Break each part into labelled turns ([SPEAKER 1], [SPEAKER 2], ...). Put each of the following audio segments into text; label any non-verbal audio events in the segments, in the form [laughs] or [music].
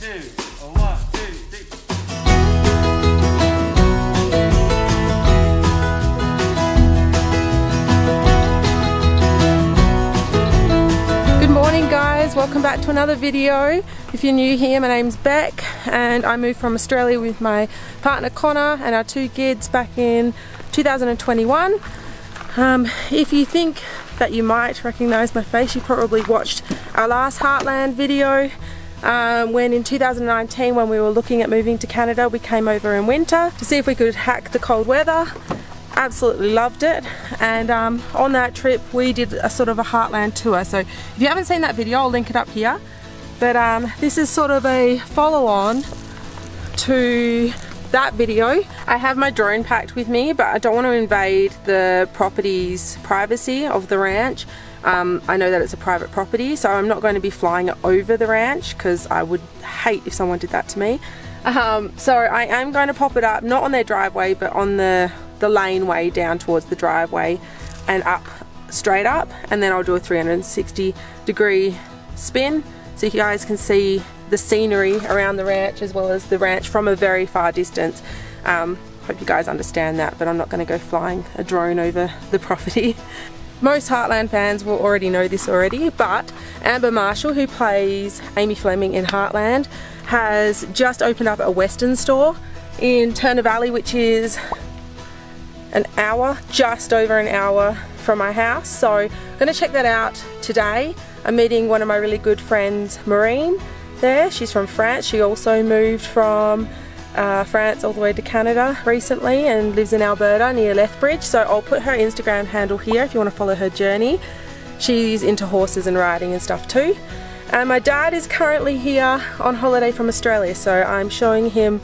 [SPEAKER 1] Good morning guys, welcome back to another video. If you're new here, my name's Bec and I moved from Australia with my partner Conor and our two kids back in 2021. Um, if you think that you might recognise my face, you probably watched our last Heartland video um, when in 2019 when we were looking at moving to Canada we came over in winter to see if we could hack the cold weather. Absolutely loved it. And um, on that trip we did a sort of a heartland tour. So if you haven't seen that video I'll link it up here. But um, this is sort of a follow-on to that video. I have my drone packed with me but I don't want to invade the property's privacy of the ranch. Um, I know that it's a private property so I'm not going to be flying it over the ranch because I would hate if someone did that to me. Um, so I am going to pop it up not on their driveway but on the the laneway down towards the driveway and up straight up and then I'll do a 360 degree spin so you guys can see the scenery around the ranch as well as the ranch from a very far distance um, hope you guys understand that but I'm not going to go flying a drone over the property [laughs] most Heartland fans will already know this already but Amber Marshall who plays Amy Fleming in Heartland has just opened up a western store in Turner Valley which is an hour, just over an hour from my house. So I'm going to check that out today. I'm meeting one of my really good friends, Maureen, there. She's from France. She also moved from uh, France all the way to Canada recently and lives in Alberta near Lethbridge. So I'll put her Instagram handle here if you want to follow her journey. She's into horses and riding and stuff too. And my dad is currently here on holiday from Australia, so I'm showing him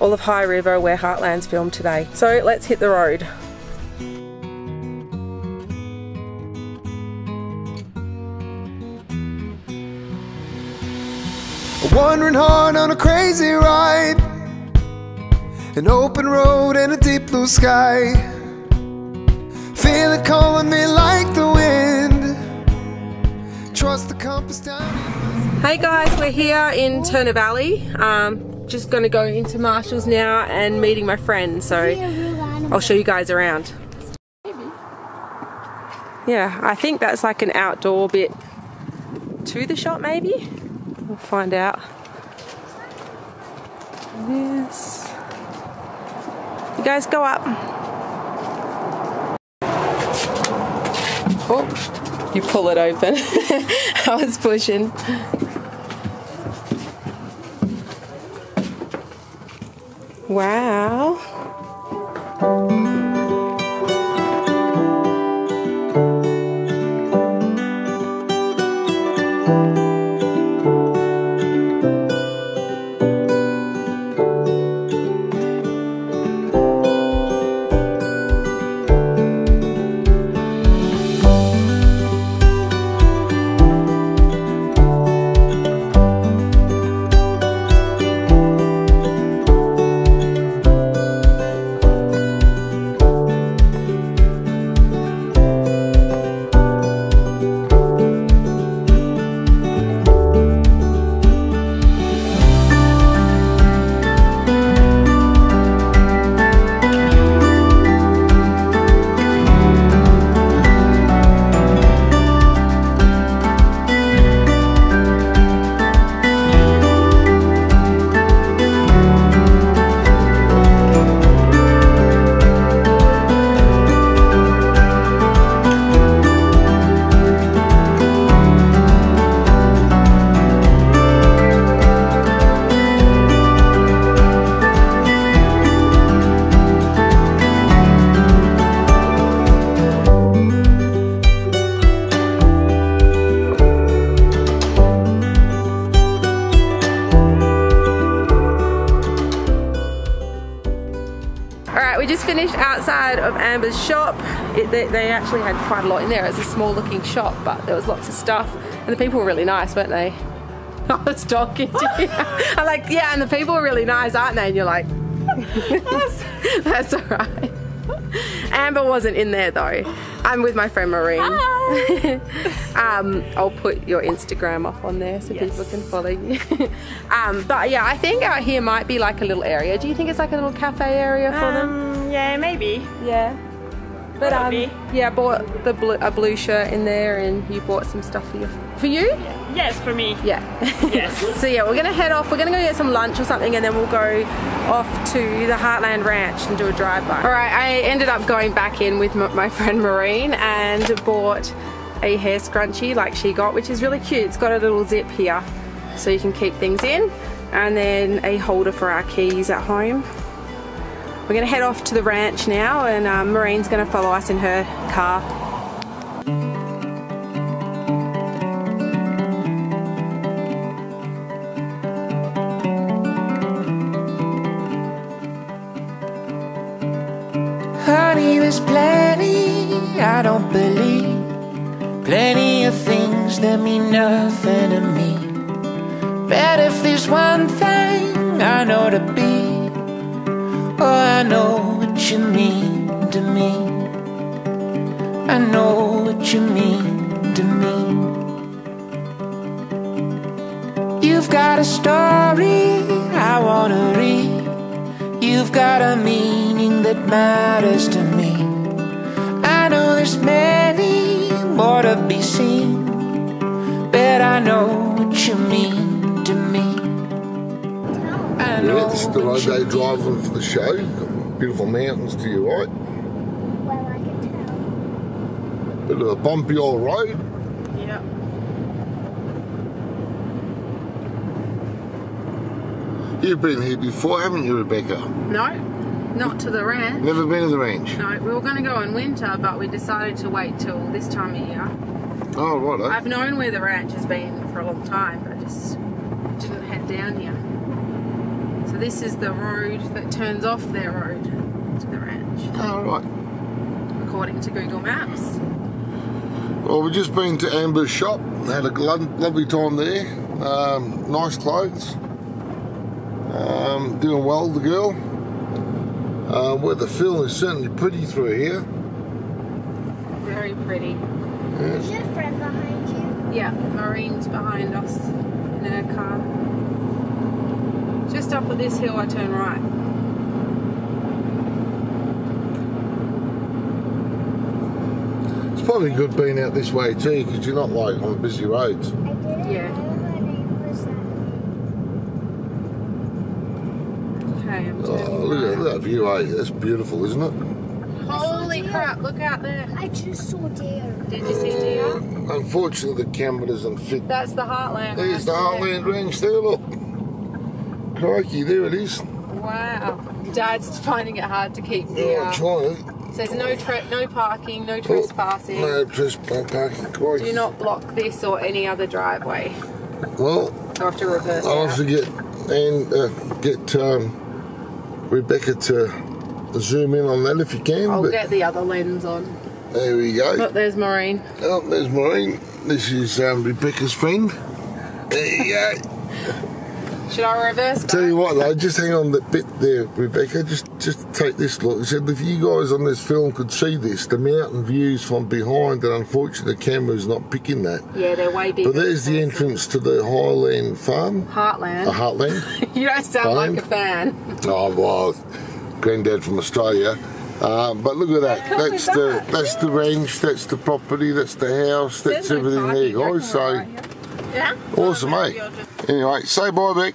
[SPEAKER 1] all of High River where Heartland's filmed today. So let's hit the road.
[SPEAKER 2] A wandering heart on a crazy ride. An open road and a deep blue sky. Feel it calling me like the wind. Trust the compass down.
[SPEAKER 1] Hey guys, we're here in Turner Valley. Um, just gonna go into Marshall's now and meeting my friend, so I'll show you guys around. Yeah, I think that's like an outdoor bit to the shop maybe? We'll find out. Yes. You guys go up. Oh, you pull it open. [laughs] I was pushing. Wow. Just finished outside of Amber's shop. It, they, they actually had quite a lot in there. It's a small looking shop, but there was lots of stuff. And the people were really nice, weren't they? [laughs] I was talking to you. [laughs] I'm like, yeah, and the people were really nice, aren't they? And you're like, [laughs] that's, that's alright. Amber wasn't in there though. I'm with my friend Maureen. Um, I'll put your Instagram up on there so
[SPEAKER 3] Yes.
[SPEAKER 1] people can follow you. um, but yeah, I think out here might be like a little area. Do you think it's like a little cafe area for them?
[SPEAKER 3] Yeah, maybe.
[SPEAKER 1] Yeah. But um, yeah, I bought the blue, a blue shirt in there, and you bought some stuff for you. For you?
[SPEAKER 3] Yes, for me.
[SPEAKER 1] Yeah. [laughs]
[SPEAKER 3] Yes.
[SPEAKER 1] so yeah, we're gonna head off. We're gonna go get some lunch or something, and then we'll go off to the Heartland Ranch and do a drive-by. All right, I ended up going back in with m- my friend Maureen and bought a hair scrunchie like she got, which is really cute. It's got a little zip here, so you can keep things in, and then a holder for our keys at home. We're gonna head off to the ranch now, and um, Maureen's gonna follow us in her car.
[SPEAKER 4] Honey, there's plenty I don't believe. Plenty of things that mean nothing to me. But if there's one thing I know to be, what you mean to me. I know what you mean to me. You've got a story I wanna read. You've got a meaning that matters to me. I know there's many more to be seen, but I know what you mean to me. I know
[SPEAKER 5] Yeah, this is the road
[SPEAKER 4] you
[SPEAKER 5] drive on for the show. Beautiful mountains to your right.
[SPEAKER 6] Well, I can tell.
[SPEAKER 5] Bit of a bumpy old road.
[SPEAKER 1] Yeah.
[SPEAKER 5] You've been here before, haven't you, Rebecca?
[SPEAKER 1] No, not to the ranch.
[SPEAKER 5] Never been to the ranch.
[SPEAKER 1] No, we were going to go in winter, but we decided to wait till this time of year.
[SPEAKER 5] Oh, right.
[SPEAKER 1] I've known where the ranch has been for a long time, but I just didn't head down here. So this is the road that turns off their road to the ranch,
[SPEAKER 5] Oh, right.
[SPEAKER 1] according to Google Maps.
[SPEAKER 5] Well, we've just been to Amber's shop. Had a lovely time there. Um, nice clothes. Um, doing well, the girl. Uh, where the film is certainly pretty through here.
[SPEAKER 1] Very pretty.
[SPEAKER 6] Is your friend behind you?
[SPEAKER 1] Yeah, Maureen's behind us in her car. Just up at this hill, I turn right.
[SPEAKER 5] It's probably good being out this way too, because you're not like on busy roads.
[SPEAKER 6] I didn't
[SPEAKER 1] Yeah.
[SPEAKER 6] know her name was that.
[SPEAKER 1] Okay, I'm
[SPEAKER 5] Oh, look at that view, eh? That's beautiful, isn't it?
[SPEAKER 1] Holy crap, look out there.
[SPEAKER 6] I just saw deer.
[SPEAKER 1] Did you see deer?
[SPEAKER 5] Unfortunately, the camera doesn't fit.
[SPEAKER 1] That's the Heartland.
[SPEAKER 5] There's the
[SPEAKER 1] Ranch.
[SPEAKER 5] Heartland Range there, look. Crikey, there it is.
[SPEAKER 1] Wow. Dad's finding it hard to keep the.
[SPEAKER 5] Oh,
[SPEAKER 1] Uh,
[SPEAKER 5] I'm trying to.
[SPEAKER 1] says no tra- no parking, no
[SPEAKER 5] Oh,
[SPEAKER 1] trespassing.
[SPEAKER 5] No trespassing, parking, crikey.
[SPEAKER 1] Do not block this or any other driveway.
[SPEAKER 5] Well,
[SPEAKER 1] I'll have to reverse
[SPEAKER 5] I'll have to get and uh, get um, Rebecca to zoom in on that if you can.
[SPEAKER 1] I'll get the other lens on.
[SPEAKER 5] there we go.
[SPEAKER 1] Look, there's Maureen.
[SPEAKER 5] Oh, there's Maureen. This is um, Rebecca's friend. There you go. [laughs]
[SPEAKER 1] Should I reverse?
[SPEAKER 5] Tell you
[SPEAKER 1] back?
[SPEAKER 5] what, though, [laughs] just hang on the bit there, Rebecca. Just, just take this look. I said if you guys on this film could see this, the mountain views from behind, and unfortunately the camera's not picking that.
[SPEAKER 1] Yeah, they're way bigger.
[SPEAKER 5] But there's the entrance to the Highland Farm,
[SPEAKER 1] Heartland.
[SPEAKER 5] the Heartland. [laughs]
[SPEAKER 1] you don't sound like a fan.
[SPEAKER 5] oh well, granddad from Australia. Um, but look at that. That's the
[SPEAKER 1] that?
[SPEAKER 5] that's the ranch. That's the property. That's the house. That's everything there, guys. So.
[SPEAKER 1] Yeah.
[SPEAKER 5] awesome, mate. Anyway, say bye,
[SPEAKER 1] Bec.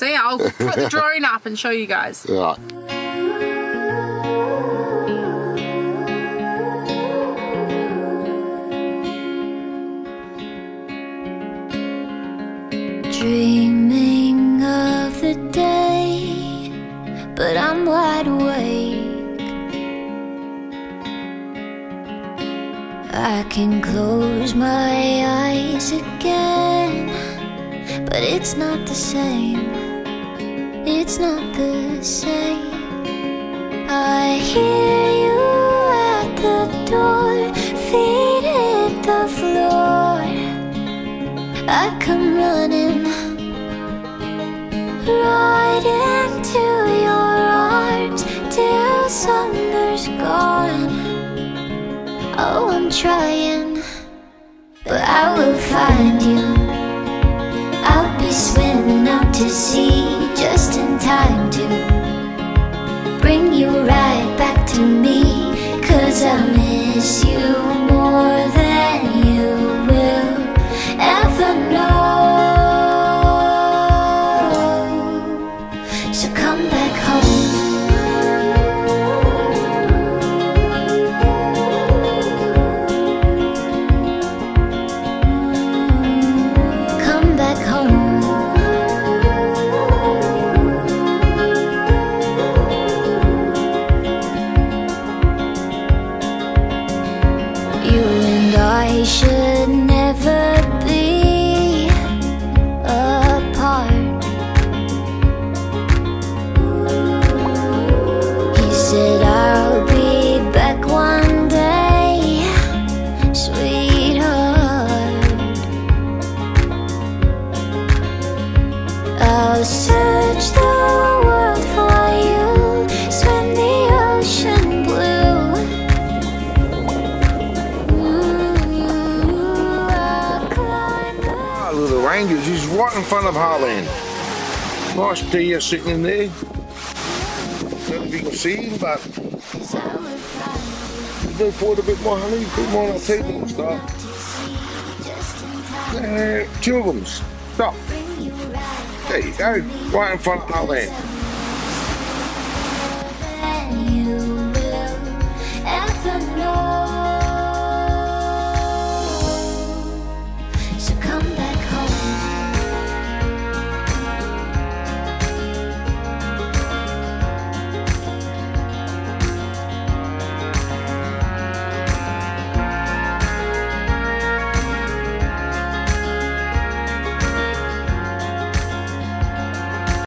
[SPEAKER 1] Yeah, I'll put the drawing up and show you guys.
[SPEAKER 5] All right.
[SPEAKER 7] I can close my eyes again, but it's not the same. It's not the same. I hear you at the door, feet hit the floor. I come running right into your arms till summer's gone. Oh, I'm trying, but I will find you. I'll be swimming out to sea just in time to bring you right
[SPEAKER 5] Nice deer sitting in there. Don't know if you can see him, but move forward a bit more, honey. Bit more on that table and stuff. Uh, two of them. Stop. There you go. Right in front of Heartland.